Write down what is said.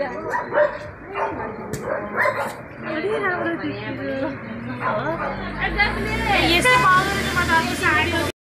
यस्तो पावर त साडी